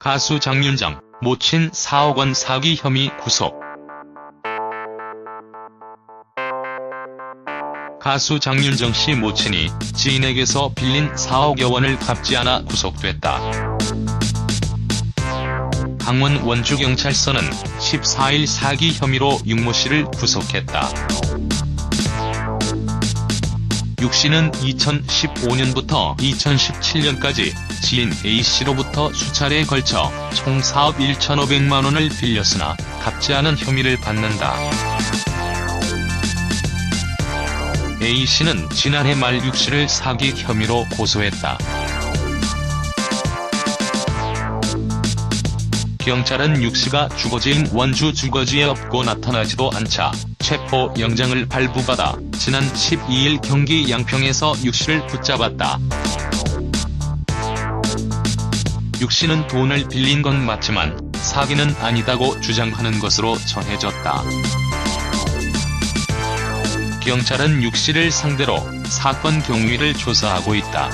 가수 장윤정, 모친 4억 원 사기 혐의 구속. 가수 장윤정 씨 모친이 지인에게서 빌린 4억여 원을 갚지 않아 구속됐다. 강원 원주경찰서는 14일 사기 혐의로 육모 씨를 구속했다. 육 씨는 2015년부터 2017년까지 지인 A씨로부터 수차례에 걸쳐 총 4억 1,500만 원을 빌렸으나 갚지 않은 혐의를 받는다. A씨는 지난해 말 육 씨를 사기 혐의로 고소했다. 경찰은 육 씨가 주거지인 원주 주거지에 없고 나타나지도 않자 체포 영장을 발부받아 지난 12일 경기 양평에서 육 씨를 붙잡았다. 육 씨는 돈을 빌린 건 맞지만 사기는 아니다고 주장하는 것으로 전해졌다. 경찰은 육 씨를 상대로 사건 경위를 조사하고 있다.